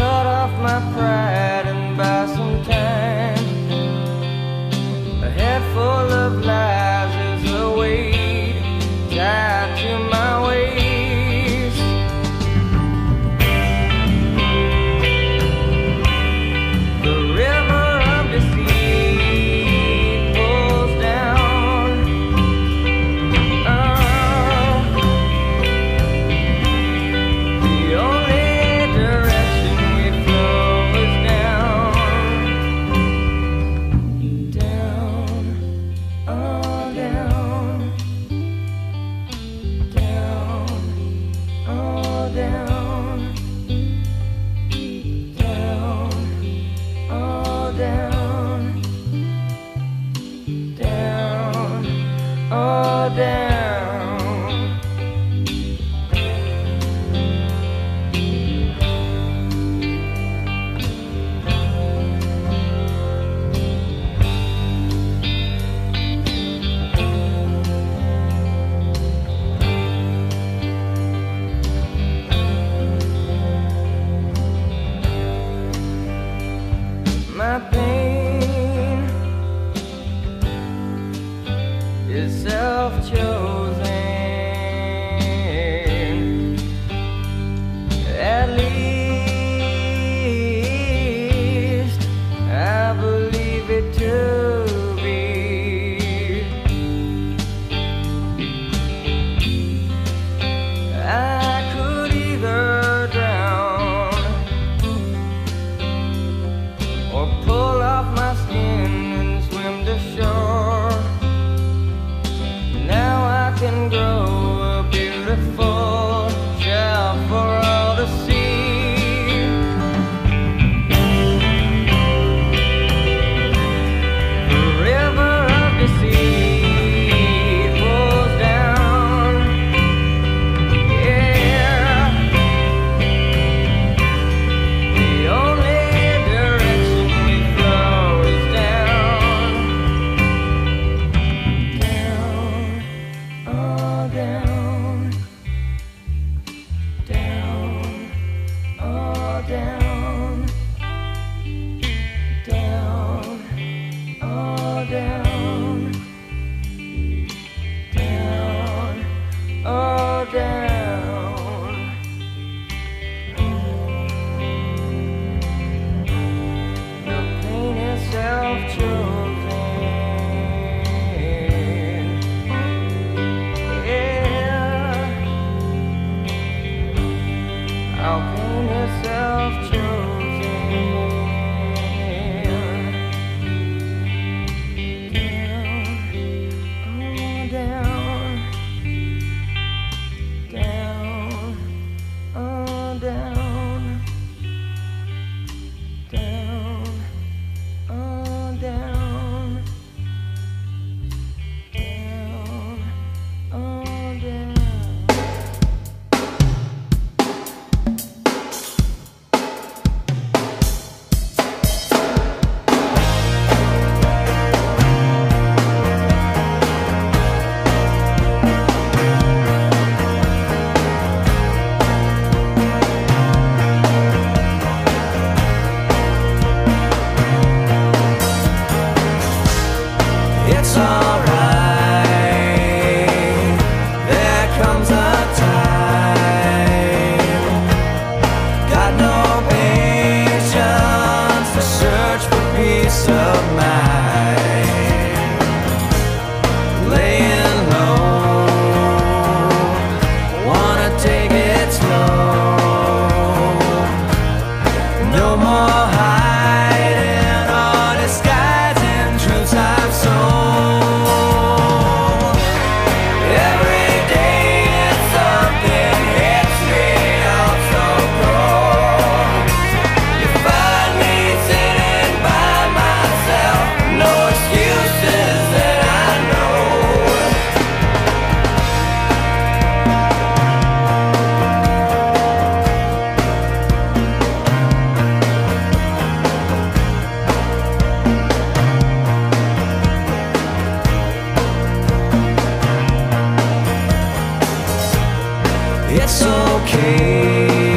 cut off my pride and bow. down. is self-chosen. song. it's okay.